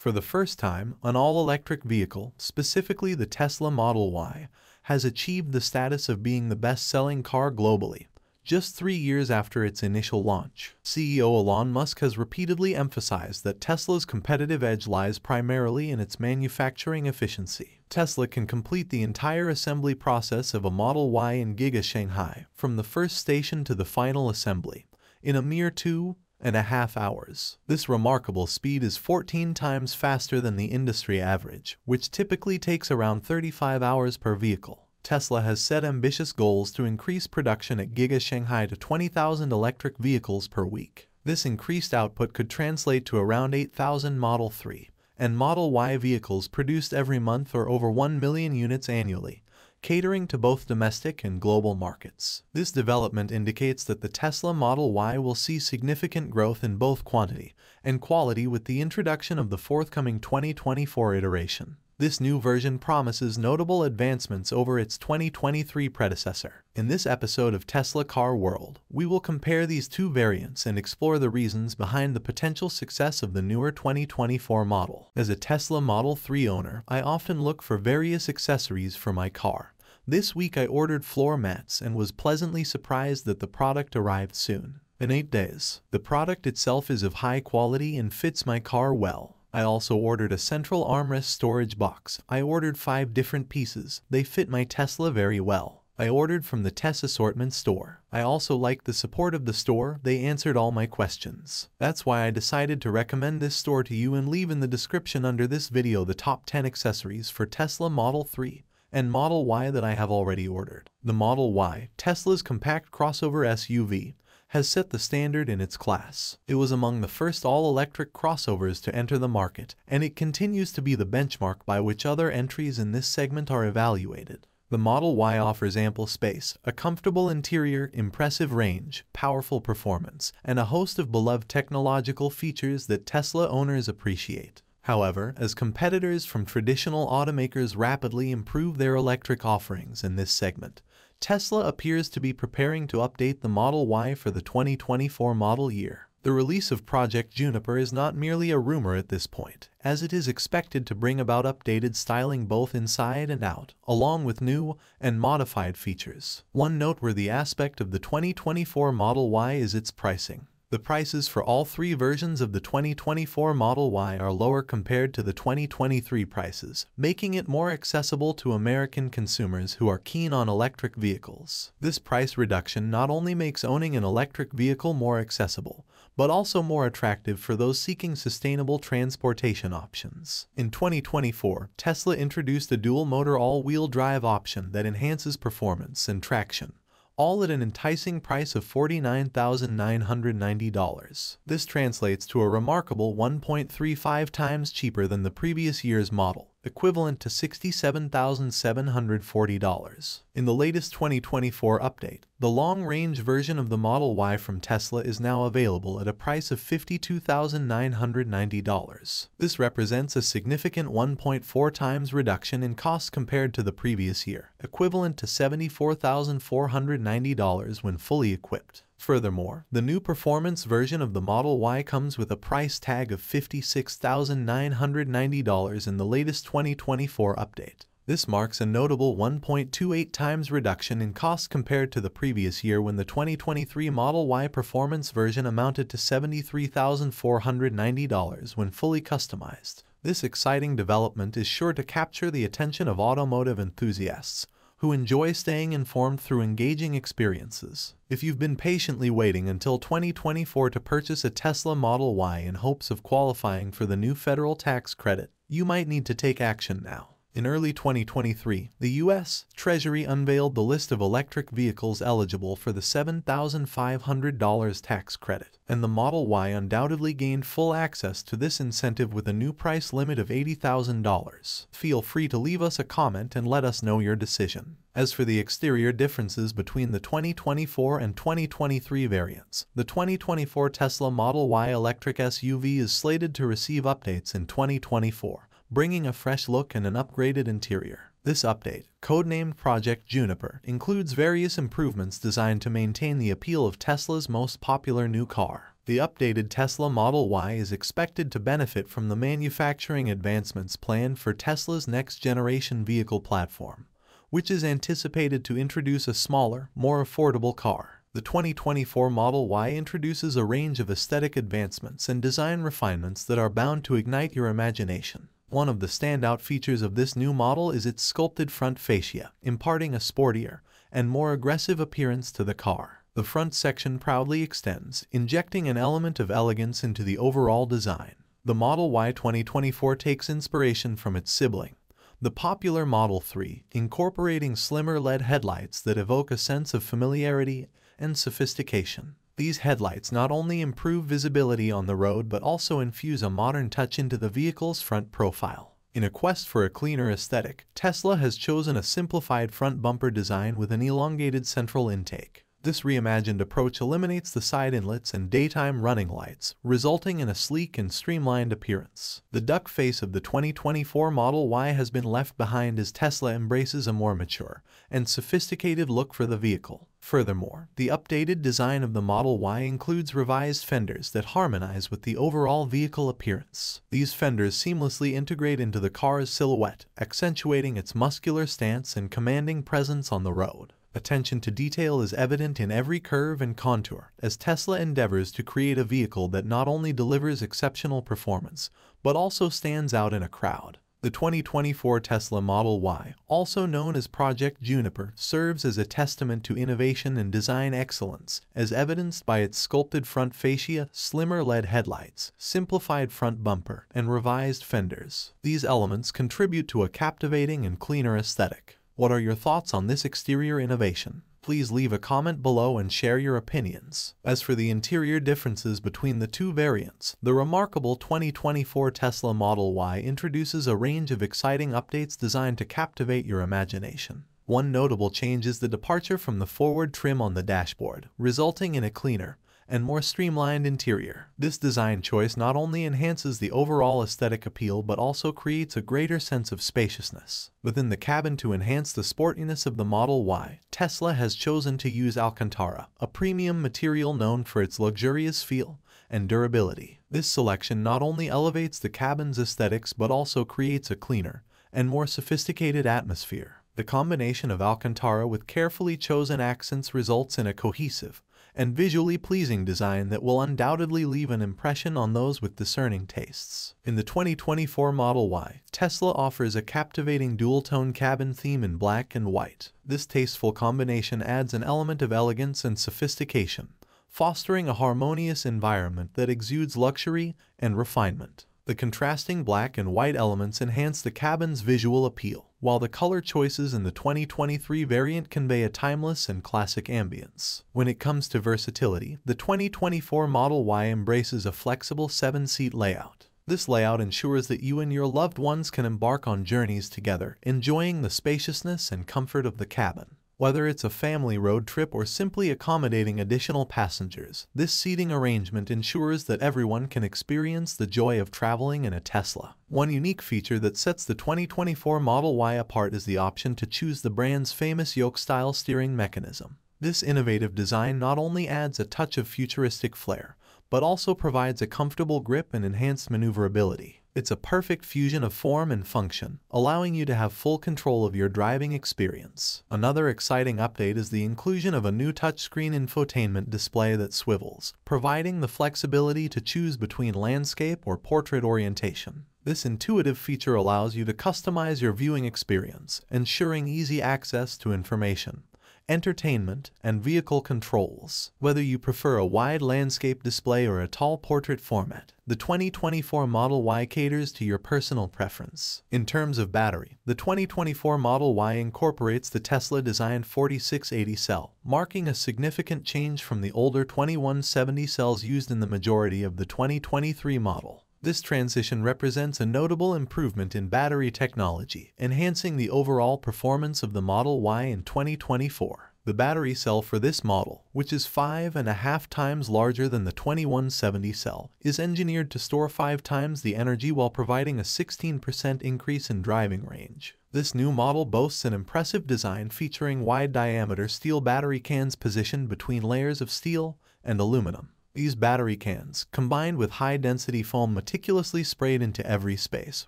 For the first time, an all-electric vehicle, specifically the Tesla Model Y, has achieved the status of being the best-selling car globally, just three years after its initial launch. CEO Elon Musk has repeatedly emphasized that Tesla's competitive edge lies primarily in its manufacturing efficiency. Tesla can complete the entire assembly process of a Model Y in Giga Shanghai, from the first station to the final assembly, in a mere two and a half hours. This remarkable speed is 14 times faster than the industry average, which typically takes around 35 hours per vehicle. Tesla has set ambitious goals to increase production at Giga Shanghai to 20,000 electric vehicles per week. This increased output could translate to around 8,000 Model 3 and Model Y vehicles produced every month or over 1 million units annually, catering to both domestic and global markets. This development indicates that the Tesla Model Y will see significant growth in both quantity and quality with the introduction of the forthcoming 2024 iteration. This new version promises notable advancements over its 2023 predecessor. In this episode of Tesla Car World, we will compare these two variants and explore the reasons behind the potential success of the newer 2024 model. As a Tesla Model 3 owner, I often look for various accessories for my car. This week I ordered floor mats and was pleasantly surprised that the product arrived soon. In 8 days, the product itself is of high quality and fits my car well. I also ordered a central armrest storage box. I ordered five different pieces. They fit my Tesla very well. I ordered from the Tess Assortment store. I also liked the support of the store, they answered all my questions. That's why I decided to recommend this store to you and leave in the description under this video the top 10 accessories for Tesla Model 3 and Model Y that I have already ordered. The Model Y, Tesla's compact crossover SUV, has set the standard in its class. It was among the first all-electric crossovers to enter the market, and it continues to be the benchmark by which other entries in this segment are evaluated. The Model Y offers ample space, a comfortable interior, impressive range, powerful performance, and a host of beloved technological features that Tesla owners appreciate. However, as competitors from traditional automakers rapidly improve their electric offerings in this segment, Tesla appears to be preparing to update the Model Y for the 2024 model year. The release of Project Juniper is not merely a rumor at this point, as it is expected to bring about updated styling both inside and out, along with new and modified features. One noteworthy aspect of the 2024 Model Y is its pricing. The prices for all three versions of the 2024 Model Y are lower compared to the 2023 prices, making it more accessible to American consumers who are keen on electric vehicles. This price reduction not only makes owning an electric vehicle more accessible, but also more attractive for those seeking sustainable transportation options. In 2024, Tesla introduced a dual-motor all-wheel drive option that enhances performance and traction all at an enticing price of $49,990. This translates to a remarkable 1.35 times cheaper than the previous year's model equivalent to $67,740. In the latest 2024 update, the long-range version of the Model Y from Tesla is now available at a price of $52,990. This represents a significant 1.4 times reduction in cost compared to the previous year, equivalent to $74,490 when fully equipped. Furthermore, the new performance version of the Model Y comes with a price tag of $56,990 in the latest 2024 update. This marks a notable 1.28 times reduction in cost compared to the previous year when the 2023 Model Y performance version amounted to $73,490 when fully customized. This exciting development is sure to capture the attention of automotive enthusiasts, who enjoy staying informed through engaging experiences. If you've been patiently waiting until 2024 to purchase a Tesla Model Y in hopes of qualifying for the new federal tax credit, you might need to take action now. In early 2023, the U.S. Treasury unveiled the list of electric vehicles eligible for the $7,500 tax credit, and the Model Y undoubtedly gained full access to this incentive with a new price limit of $80,000. Feel free to leave us a comment and let us know your decision. As for the exterior differences between the 2024 and 2023 variants, the 2024 Tesla Model Y electric SUV is slated to receive updates in 2024 bringing a fresh look and an upgraded interior. This update, codenamed Project Juniper, includes various improvements designed to maintain the appeal of Tesla's most popular new car. The updated Tesla Model Y is expected to benefit from the manufacturing advancements planned for Tesla's next-generation vehicle platform, which is anticipated to introduce a smaller, more affordable car. The 2024 Model Y introduces a range of aesthetic advancements and design refinements that are bound to ignite your imagination. One of the standout features of this new model is its sculpted front fascia, imparting a sportier and more aggressive appearance to the car. The front section proudly extends, injecting an element of elegance into the overall design. The Model Y 2024 takes inspiration from its sibling, the popular Model 3, incorporating slimmer LED headlights that evoke a sense of familiarity and sophistication. These headlights not only improve visibility on the road but also infuse a modern touch into the vehicle's front profile. In a quest for a cleaner aesthetic, Tesla has chosen a simplified front bumper design with an elongated central intake. This reimagined approach eliminates the side inlets and daytime running lights, resulting in a sleek and streamlined appearance. The duck face of the 2024 Model Y has been left behind as Tesla embraces a more mature and sophisticated look for the vehicle. Furthermore, the updated design of the Model Y includes revised fenders that harmonize with the overall vehicle appearance. These fenders seamlessly integrate into the car's silhouette, accentuating its muscular stance and commanding presence on the road. Attention to detail is evident in every curve and contour as Tesla endeavors to create a vehicle that not only delivers exceptional performance, but also stands out in a crowd. The 2024 Tesla Model Y, also known as Project Juniper, serves as a testament to innovation and design excellence, as evidenced by its sculpted front fascia, slimmer LED headlights, simplified front bumper, and revised fenders. These elements contribute to a captivating and cleaner aesthetic. What are your thoughts on this exterior innovation? Please leave a comment below and share your opinions. As for the interior differences between the two variants, the remarkable 2024 Tesla Model Y introduces a range of exciting updates designed to captivate your imagination. One notable change is the departure from the forward trim on the dashboard, resulting in a cleaner, and more streamlined interior. This design choice not only enhances the overall aesthetic appeal but also creates a greater sense of spaciousness. Within the cabin to enhance the sportiness of the Model Y, Tesla has chosen to use Alcantara, a premium material known for its luxurious feel and durability. This selection not only elevates the cabin's aesthetics but also creates a cleaner and more sophisticated atmosphere. The combination of Alcantara with carefully chosen accents results in a cohesive, and visually pleasing design that will undoubtedly leave an impression on those with discerning tastes. In the 2024 Model Y, Tesla offers a captivating dual-tone cabin theme in black and white. This tasteful combination adds an element of elegance and sophistication, fostering a harmonious environment that exudes luxury and refinement. The contrasting black and white elements enhance the cabin's visual appeal, while the color choices in the 2023 variant convey a timeless and classic ambience. When it comes to versatility, the 2024 Model Y embraces a flexible 7-seat layout. This layout ensures that you and your loved ones can embark on journeys together, enjoying the spaciousness and comfort of the cabin. Whether it's a family road trip or simply accommodating additional passengers, this seating arrangement ensures that everyone can experience the joy of traveling in a Tesla. One unique feature that sets the 2024 Model Y apart is the option to choose the brand's famous yoke-style steering mechanism. This innovative design not only adds a touch of futuristic flair, but also provides a comfortable grip and enhanced maneuverability. It's a perfect fusion of form and function, allowing you to have full control of your driving experience. Another exciting update is the inclusion of a new touchscreen infotainment display that swivels, providing the flexibility to choose between landscape or portrait orientation. This intuitive feature allows you to customize your viewing experience, ensuring easy access to information entertainment, and vehicle controls. Whether you prefer a wide landscape display or a tall portrait format, the 2024 Model Y caters to your personal preference. In terms of battery, the 2024 Model Y incorporates the Tesla-designed 4680 cell, marking a significant change from the older 2170 cells used in the majority of the 2023 model. This transition represents a notable improvement in battery technology, enhancing the overall performance of the Model Y in 2024. The battery cell for this model, which is five and a half times larger than the 2170 cell, is engineered to store five times the energy while providing a 16% increase in driving range. This new model boasts an impressive design featuring wide diameter steel battery cans positioned between layers of steel and aluminum. These battery cans, combined with high-density foam meticulously sprayed into every space,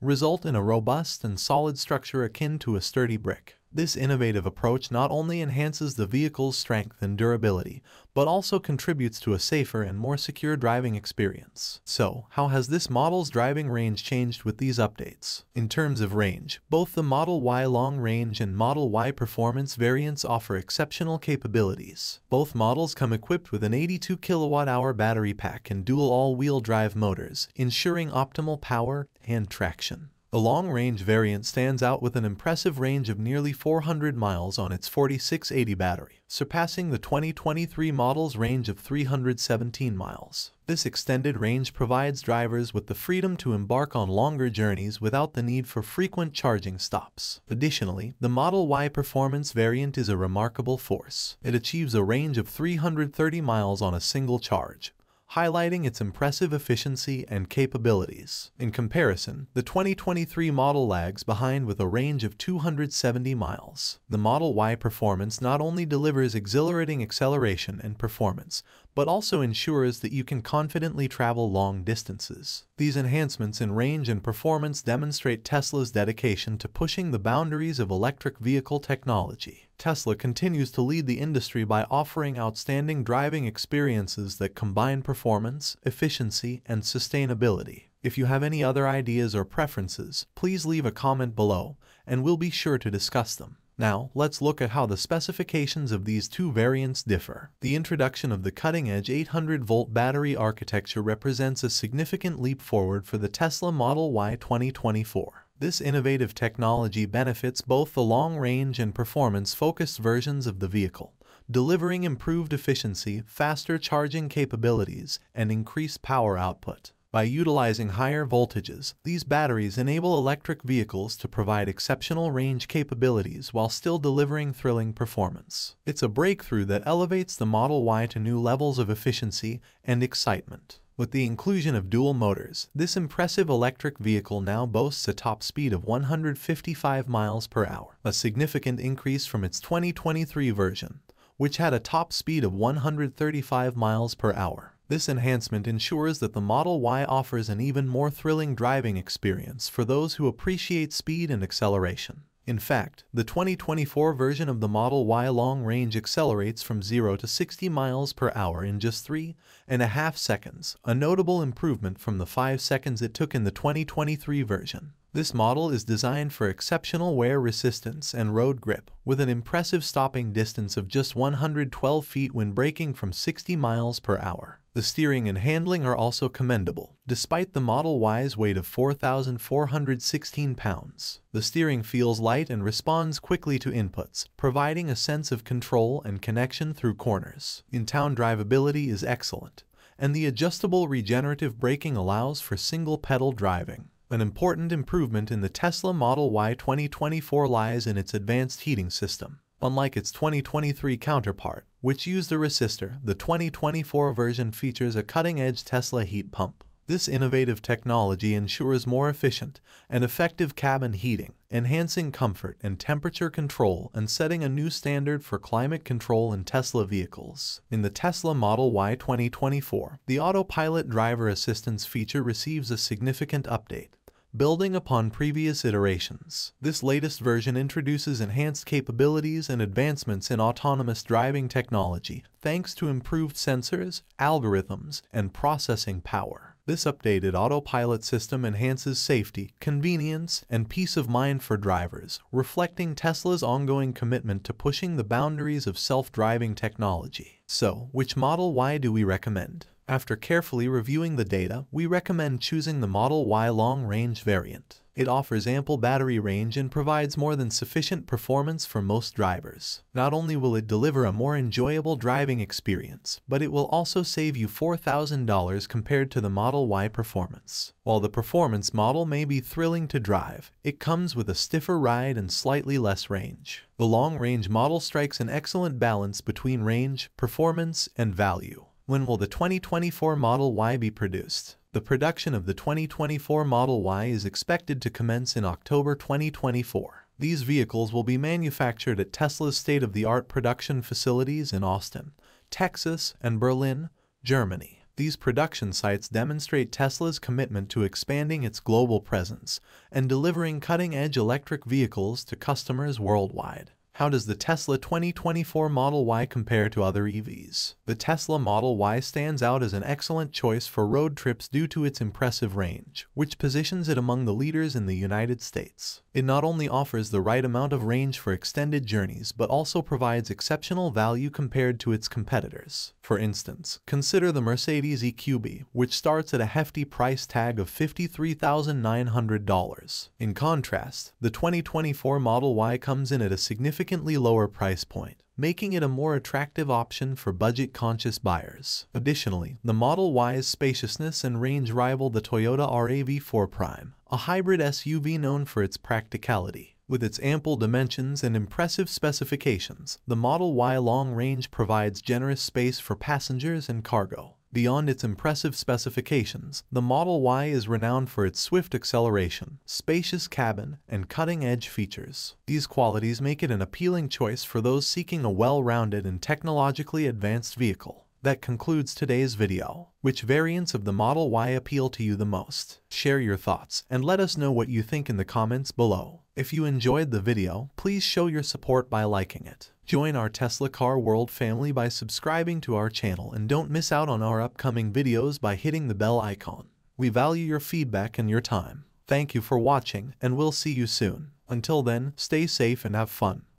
result in a robust and solid structure akin to a sturdy brick. This innovative approach not only enhances the vehicle's strength and durability, but also contributes to a safer and more secure driving experience. So, how has this model's driving range changed with these updates? In terms of range, both the Model Y Long Range and Model Y Performance variants offer exceptional capabilities. Both models come equipped with an 82 kilowatt-hour battery pack and dual all-wheel drive motors, ensuring optimal power and traction. The long-range variant stands out with an impressive range of nearly 400 miles on its 4680 battery, surpassing the 2023 model's range of 317 miles. This extended range provides drivers with the freedom to embark on longer journeys without the need for frequent charging stops. Additionally, the Model Y Performance variant is a remarkable force. It achieves a range of 330 miles on a single charge, highlighting its impressive efficiency and capabilities. In comparison, the 2023 model lags behind with a range of 270 miles. The Model Y Performance not only delivers exhilarating acceleration and performance, but also ensures that you can confidently travel long distances. These enhancements in range and performance demonstrate Tesla's dedication to pushing the boundaries of electric vehicle technology. Tesla continues to lead the industry by offering outstanding driving experiences that combine performance, efficiency, and sustainability. If you have any other ideas or preferences, please leave a comment below, and we'll be sure to discuss them. Now, let's look at how the specifications of these two variants differ. The introduction of the cutting-edge 800-volt battery architecture represents a significant leap forward for the Tesla Model Y 2024. This innovative technology benefits both the long-range and performance-focused versions of the vehicle, delivering improved efficiency, faster charging capabilities, and increased power output. By utilizing higher voltages, these batteries enable electric vehicles to provide exceptional range capabilities while still delivering thrilling performance. It's a breakthrough that elevates the Model Y to new levels of efficiency and excitement. With the inclusion of dual motors, this impressive electric vehicle now boasts a top speed of 155 miles per hour, a significant increase from its 2023 version, which had a top speed of 135 miles per hour. This enhancement ensures that the Model Y offers an even more thrilling driving experience for those who appreciate speed and acceleration. In fact, the 2024 version of the Model Y long range accelerates from 0 to 60 miles per hour in just three and a half seconds, a notable improvement from the 5 seconds it took in the 2023 version. This model is designed for exceptional wear resistance and road grip, with an impressive stopping distance of just 112 feet when braking from 60 miles per hour. The steering and handling are also commendable. Despite the Model Y's weight of 4,416 pounds, the steering feels light and responds quickly to inputs, providing a sense of control and connection through corners. In-town drivability is excellent, and the adjustable regenerative braking allows for single-pedal driving. An important improvement in the Tesla Model Y 2024 lies in its advanced heating system. Unlike its 2023 counterpart, which used a resistor, the 2024 version features a cutting-edge Tesla heat pump. This innovative technology ensures more efficient and effective cabin heating, enhancing comfort and temperature control and setting a new standard for climate control in Tesla vehicles. In the Tesla Model Y 2024, the Autopilot driver assistance feature receives a significant update. Building upon previous iterations, this latest version introduces enhanced capabilities and advancements in autonomous driving technology thanks to improved sensors, algorithms, and processing power. This updated autopilot system enhances safety, convenience, and peace of mind for drivers, reflecting Tesla's ongoing commitment to pushing the boundaries of self-driving technology. So, which Model Y do we recommend? After carefully reviewing the data, we recommend choosing the Model Y long-range variant. It offers ample battery range and provides more than sufficient performance for most drivers. Not only will it deliver a more enjoyable driving experience, but it will also save you $4,000 compared to the Model Y Performance. While the Performance model may be thrilling to drive, it comes with a stiffer ride and slightly less range. The long-range model strikes an excellent balance between range, performance, and value. When will the 2024 Model Y be produced? The production of the 2024 Model Y is expected to commence in October 2024. These vehicles will be manufactured at Tesla's state-of-the-art production facilities in Austin, Texas, and Berlin, Germany. These production sites demonstrate Tesla's commitment to expanding its global presence and delivering cutting-edge electric vehicles to customers worldwide. How does the Tesla 2024 Model Y compare to other EVs? The Tesla Model Y stands out as an excellent choice for road trips due to its impressive range, which positions it among the leaders in the United States. It not only offers the right amount of range for extended journeys but also provides exceptional value compared to its competitors. For instance, consider the Mercedes EQB, which starts at a hefty price tag of $53,900. In contrast, the 2024 Model Y comes in at a significant significantly lower price point, making it a more attractive option for budget-conscious buyers. Additionally, the Model Y's spaciousness and range rival the Toyota RAV4 Prime, a hybrid SUV known for its practicality. With its ample dimensions and impressive specifications, the Model Y long range provides generous space for passengers and cargo. Beyond its impressive specifications, the Model Y is renowned for its swift acceleration, spacious cabin, and cutting-edge features. These qualities make it an appealing choice for those seeking a well-rounded and technologically advanced vehicle. That concludes today's video. Which variants of the Model Y appeal to you the most? Share your thoughts and let us know what you think in the comments below. If you enjoyed the video, please show your support by liking it. Join our Tesla Car World family by subscribing to our channel and don't miss out on our upcoming videos by hitting the bell icon. We value your feedback and your time. Thank you for watching and we'll see you soon. Until then, stay safe and have fun.